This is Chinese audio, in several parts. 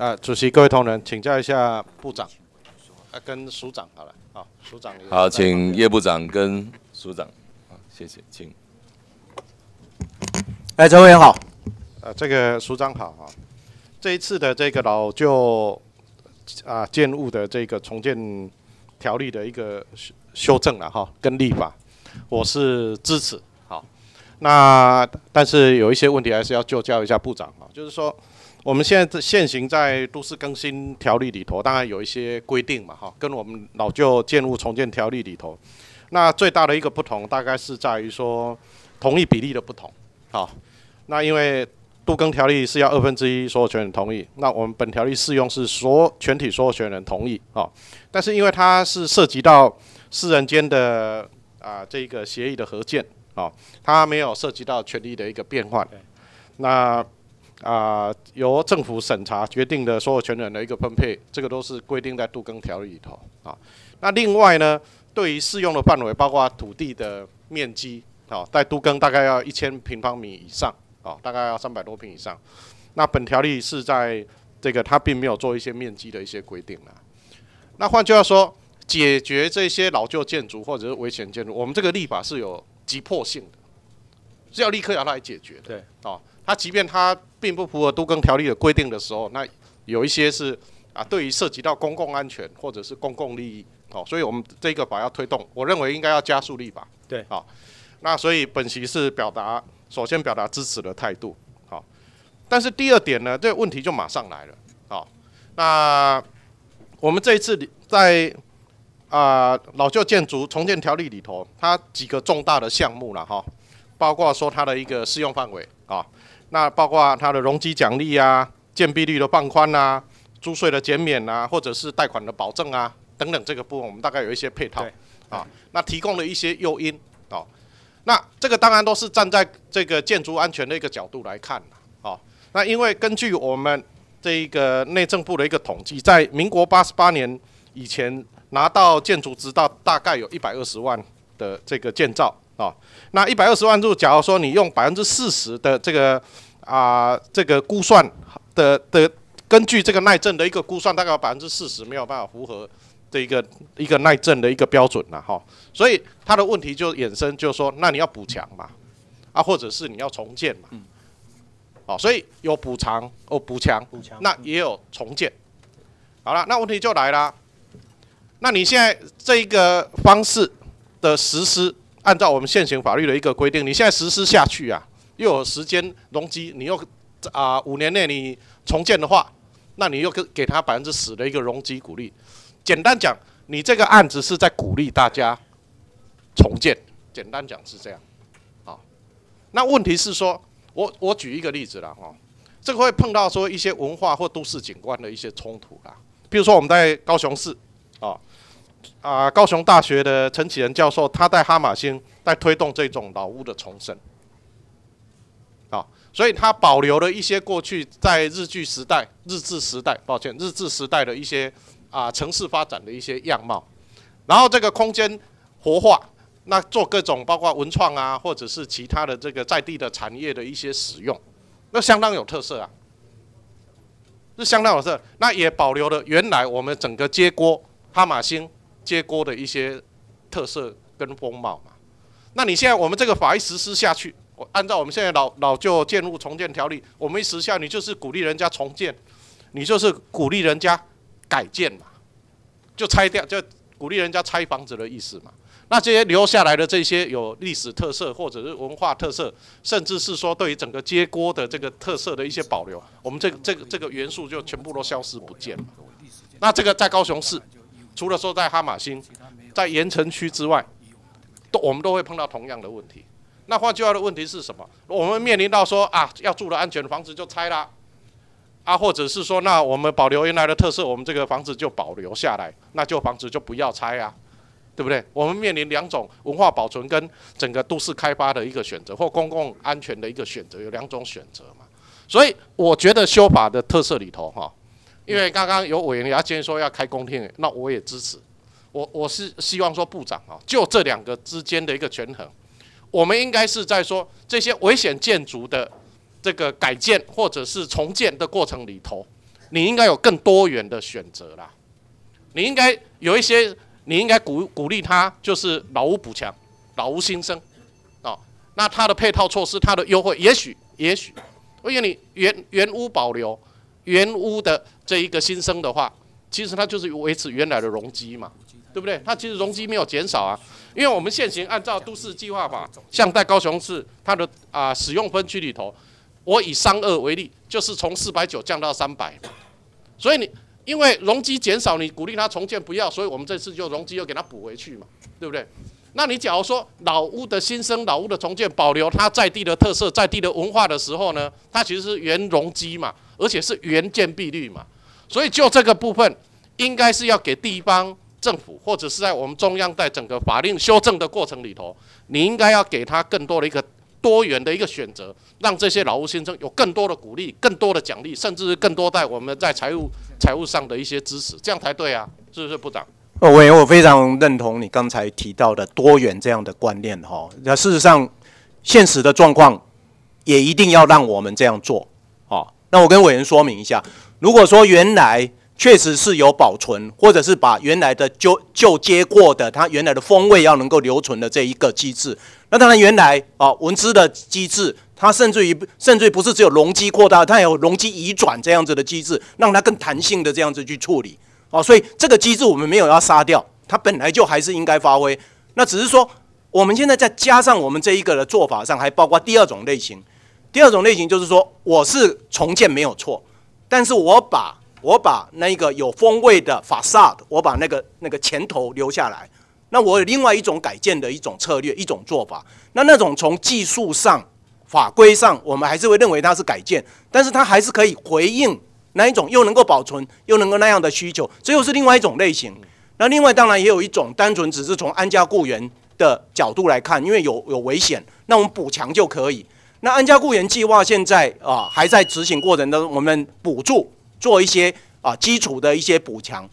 啊，主席、各位同仁，请教一下部长，啊，跟署长好了，好，署长。好，请叶部长跟署长，好，谢谢，请。哎，陈委员好。呃，这个署长好啊。这一次的这个老旧啊建物的这个重建条例的一个修修正了哈，跟立法，我是支持。好，那但是有一些问题还是要就教一下部长啊，就是说。我们现在现行在都市更新条例里头，当然有一些规定嘛，哈，跟我们老旧建物重建条例里头，那最大的一个不同，大概是在于说同意比例的不同，好，那因为都更条例是要二分之一所有权人同意，那我们本条例适用是所全体所有权人同意，啊，但是因为它是涉及到私人间的啊这个协议的合建，啊，它没有涉及到权利的一个变换，那。啊，由政府审查决定的所有权人的一个分配，这个都是规定在杜更条例里头啊。那另外呢，对于适用的范围，包括土地的面积，啊，在杜更大概要一千平方米以上，啊，大概要三百多平以上。那本条例是在这个它并没有做一些面积的一些规定啊。那换句话说，解决这些老旧建筑或者是危险建筑，我们这个立法是有急迫性的，是要立刻要来解决的。对，啊，它即便它并不符合都更条例的规定的时候，那有一些是啊，对于涉及到公共安全或者是公共利益，哦，所以我们这个法要推动，我认为应该要加速立法。对，好，那所以本席是表达首先表达支持的态度，好，但是第二点呢，这个问题就马上来了，好，那我们这一次在啊老旧建筑重建条例里头，它几个重大的项目了哈，包括说它的一个适用范围啊。那包括它的容积奖励啊、建蔽率的放宽啊、租税的减免啊，或者是贷款的保证啊等等，这个部分我们大概有一些配套啊。那提供了一些诱因啊。那这个当然都是站在这个建筑安全的一个角度来看啊。那因为根据我们这一个内政部的一个统计，在民国八十八年以前拿到建筑执照，大概有一百二十万的这个建造。哦，那一百二十万入，假如说你用百分之四十的这个啊这个估算的的，根据这个耐震的一个估算，大概有百分之四十没有办法符合这一个一个耐震的一个标准了哈，所以他的问题就衍生，就是说，那你要补强嘛，啊，或者是你要重建嘛，嗯，哦，所以有补偿哦，补强，补强，那也有重建，好了，那问题就来了，那你现在这一个方式的实施。按照我们现行法律的一个规定，你现在实施下去啊，又有时间容积，你又啊五年内你重建的话，那你又给给他百分之十的一个容积鼓励。简单讲，你这个案子是在鼓励大家重建。简单讲是这样，啊，那问题是说，我我举一个例子了哈，这个会碰到说一些文化或都市景观的一些冲突啦，比如说我们在高雄市啊。啊，高雄大学的陈启仁教授，他在哈马星在推动这种老屋的重生，啊，所以他保留了一些过去在日据时代、日治时代，抱歉，日治时代的一些啊城市发展的一些样貌，然后这个空间活化，那做各种包括文创啊，或者是其他的这个在地的产业的一些使用，那相当有特色啊，是相当有特色，那也保留了原来我们整个街锅哈马星。接锅的一些特色跟风貌嘛，那你现在我们这个法一实施下去，我按照我们现在老老旧建筑重建条例，我们一实下，你就是鼓励人家重建，你就是鼓励人家改建嘛，就拆掉，就鼓励人家拆房子的意思嘛。那这些留下来的这些有历史特色或者是文化特色，甚至是说对于整个街锅的这个特色的一些保留，我们这个这个这个元素就全部都消失不见了。那这个在高雄市。除了说在哈马星，在盐城区之外，都我们都会碰到同样的问题。那换句话的问题是什么？我们面临到说啊，要住的安全房子就拆了，啊，或者是说，那我们保留原来的特色，我们这个房子就保留下来，那旧房子就不要拆啊，对不对？我们面临两种文化保存跟整个都市开发的一个选择，或公共安全的一个选择，有两种选择嘛。所以我觉得修法的特色里头，哈。因为刚刚有委员要建议说要开公听，那我也支持。我我是希望说部长啊，就这两个之间的一个权衡，我们应该是在说这些危险建筑的这个改建或者是重建的过程里头，你应该有更多元的选择啦。你应该有一些，你应该鼓鼓励他，就是老屋补强，老屋新生，哦，那它的配套措施，它的优惠，也许也许，因为你原原屋保留，原屋的这一个新生的话，其实它就是维持原来的容积嘛，对不对？它其实容积没有减少啊，因为我们现行按照都市计划法，像在高雄市它的啊使用分区里头，我以三二为例，就是从四百九降到三百，所以你。因为容积减少，你鼓励它重建不要，所以我们这次就容积又给它补回去嘛，对不对？那你假如说老屋的新生、老屋的重建，保留它在地的特色、在地的文化的时候呢，它其实是原容积嘛，而且是原建蔽率嘛，所以就这个部分，应该是要给地方政府或者是在我们中央在整个法令修正的过程里头，你应该要给他更多的一个。多元的一个选择，让这些老屋新生有更多的鼓励、更多的奖励，甚至是更多在我们在财务财务上的一些支持，这样才对啊！是不是部长？呃，委员，我非常认同你刚才提到的多元这样的观念哈。那事实上，现实的状况也一定要让我们这样做。那我跟委员说明一下，如果说原来确实是有保存，或者是把原来的旧旧接过的它原来的风味要能够留存的这一个机制。那当然，原来啊文资的机制，它甚至于甚至于不是只有容积扩大，它有容积移转这样子的机制，让它更弹性的这样子去处理。哦，所以这个机制我们没有要杀掉，它本来就还是应该发挥。那只是说，我们现在再加上我们这一个的做法上，还包括第二种类型。第二种类型就是说，我是重建没有错，但是我把我把那个有风味的法萨，我把那个那个前头留下来。那我有另外一种改建的一种策略，一种做法。那那种从技术上、法规上，我们还是会认为它是改建，但是它还是可以回应那一种又能够保存又能够那样的需求，这又是另外一种类型。那另外当然也有一种单纯只是从安家雇员的角度来看，因为有有危险，那我们补强就可以。那安家雇员计划现在啊还在执行过程当中，我们补助做一些啊基础的一些补强。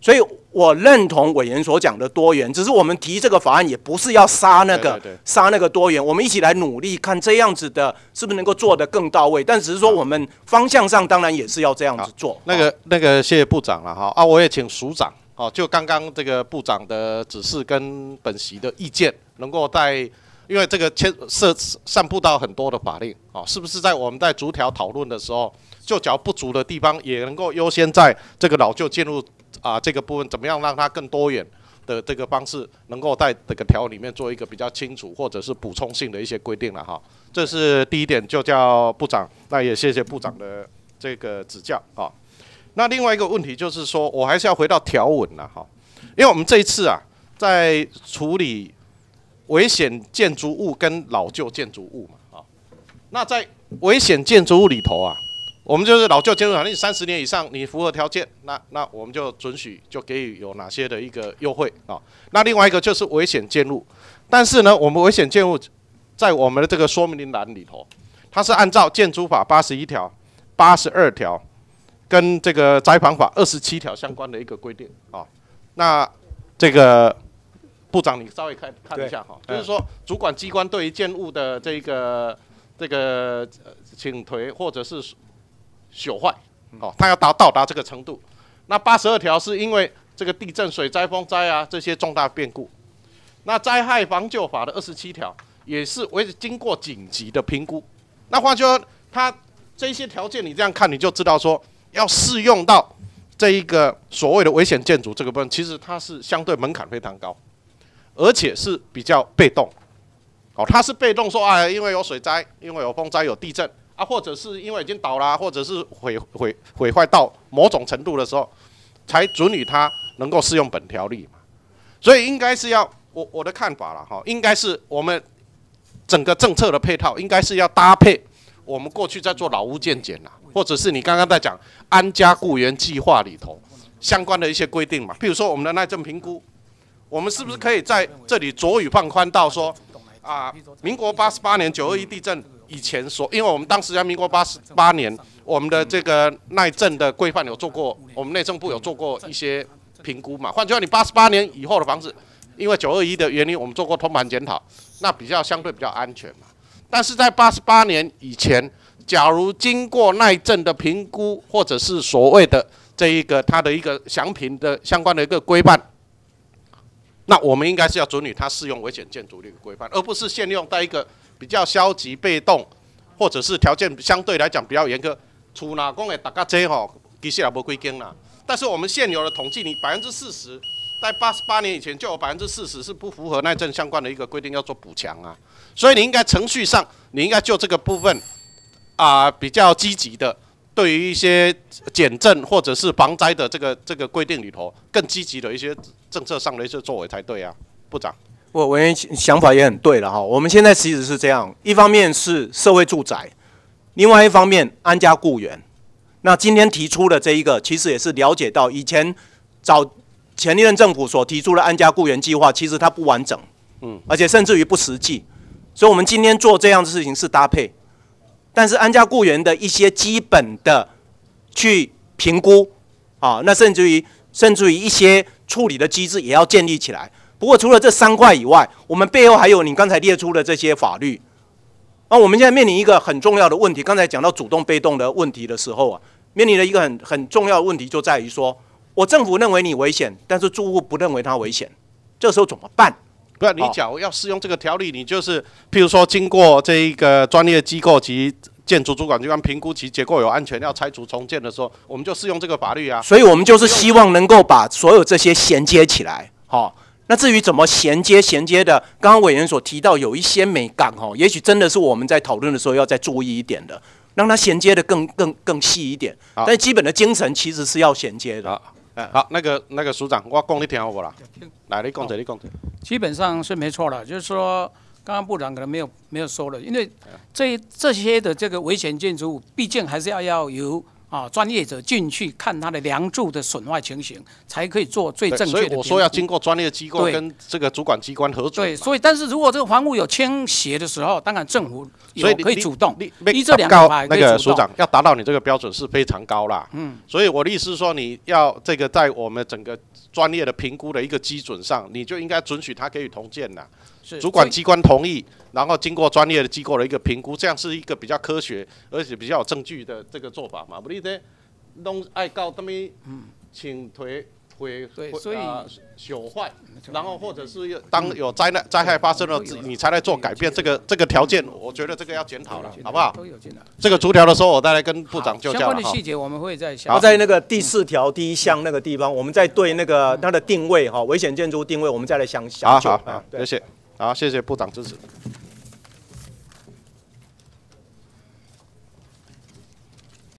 所以我认同委员所讲的多元，只是我们提这个法案也不是要杀那个杀那个多元，我们一起来努力看这样子的是不是能够做得更到位。但只是说我们方向上当然也是要这样子做。那个那个谢谢部长了哈啊，我也请署长哦，就刚刚这个部长的指示跟本席的意见，能够在因为这个牵涉散布到很多的法令啊，是不是在我们在逐条讨论的时候，就脚不足的地方也能够优先在这个老旧进入。啊，这个部分怎么样让它更多元的这个方式，能够在这个条里面做一个比较清楚或者是补充性的一些规定了哈。这是第一点，就叫部长，那也谢谢部长的这个指教啊。那另外一个问题就是说，我还是要回到条文了哈，因为我们这一次啊，在处理危险建筑物跟老旧建筑物嘛啊，那在危险建筑物里头啊。我们就是老旧建筑，反正三十年以上，你符合条件，那那我们就准许就给予有哪些的一个优惠啊？那另外一个就是危险建筑，但是呢，我们危险建筑在我们的这个说明栏里头，它是按照建筑法八十一条、八十二条跟这个宅房法二十七条相关的一个规定啊。那这个部长，你稍微看看一下哈，就是说主管机关对于建物的这个这个请颓或者是。朽坏，哦，它要达到达这个程度。那八十二条是因为这个地震、水灾、风灾啊这些重大变故。那灾害防救法的二十七条也是为经过紧急的评估。那换句话说，它这些条件你这样看你就知道说，要适用到这一个所谓的危险建筑这个部分，其实它是相对门槛非常高，而且是比较被动。哦，它是被动说啊，因为有水灾，因为有风灾，有地震。啊，或者是因为已经倒了，或者是毁毁毁坏到某种程度的时候，才准予它能够适用本条例嘛。所以应该是要我我的看法了哈，应该是我们整个政策的配套，应该是要搭配我们过去在做老屋建检呐，或者是你刚刚在讲安家雇员计划里头相关的一些规定嘛。譬如说我们的耐震评估，我们是不是可以在这里着予放宽到说啊，民国八十八年九二一地震。以前说，因为我们当时在民国八十八年，我们的这个耐震的规范有做过，我们内政部有做过一些评估嘛。换句话，你八十八年以后的房子，因为九二一的原因，我们做过通盘检讨，那比较相对比较安全嘛。但是在八十八年以前，假如经过耐震的评估，或者是所谓的这一个它的一个详评的相关的一个规范，那我们应该是要准许它适用危险建筑的一个规范，而不是限用在一个比较消极被动，或者是条件相对来讲比较严苛。厝哪讲的大家这吼，其实也无几间啦。但是我们现有的统计，你百分之四十，在八十八年以前就有百分之四十是不符合耐震相关的一个规定，要做补强啊。所以你应该程序上，你应该就这个部分啊、比较积极的，对于一些减震或者是防灾的这个这个规定里头，更积极的一些政策上的一些作为才对啊，部长。我我想法也很对了哈。我们现在其实是这样，一方面是社会住宅，另外一方面安家雇员。那今天提出的这一个，其实也是了解到以前早前一任政府所提出的安家雇员计划，其实它不完整，嗯，而且甚至于不实际。所以，我们今天做这样的事情是搭配，但是安家雇员的一些基本的去评估啊，那甚至于甚至于一些处理的机制也要建立起来。不过，除了这三块以外，我们背后还有你刚才列出的这些法律。那我们现在面临一个很重要的问题，刚才讲到主动被动的问题的时候啊，面临了一个很很重要的问题，就在于说，我政府认为你危险，但是住户不认为他危险，这时候怎么办？不是你假如要适用这个条例，你就是譬如说经过这一个专业机构及建筑主管机关评估其结构有安全要拆除重建的时候，我们就适用这个法律啊。所以我们就是希望能够把所有这些衔接起来，好、那至于怎么衔接，衔接的，刚刚委员所提到有一些美感哦，也许真的是我们在讨论的时候要再注意一点的，让它衔接的更更更细一点。但基本的精神其实是要衔接的。好，好，那个那个署长，我讲你听好不啦？来，你讲者，你讲者。基本上是没错了，就是说，刚刚部长可能没有没有说了，因为这这些的这个危险建筑物，毕竟还是要要有啊专业者进去看它的梁柱的损坏情形，才可以做最正确的所以。我说要经过专业机构对跟这个主管机关合作。对，所以但是如果这个房屋有倾斜的时候，当然政府有所以你你可以主动你，依这两高个那。个署长要达到你这个标准是非常高啦。嗯，所以我的意思是说，你要这个在我们整个专业的评估的一个基准上，你就应该准许他可以同建的。是主管机关同意，然后经过专业的机构的一个评估，这样是一个比较科学而且比较有证据的这个做法嘛。不，你这弄爱告他们请推毁毁对所以呃朽坏，然后或者是当有灾难灾害发生了，你才来做改变，这个这个条件，我觉得这个要检讨了，好不好？都有检讨。这个逐条的时候，我再来跟部长就相关的细。节我们会在下然后在那个第四条第一项那个地方，我们再对那个它的定位哈，危险建筑定位，我们再来想好想究。好啊好，谢谢，好谢谢部长支持。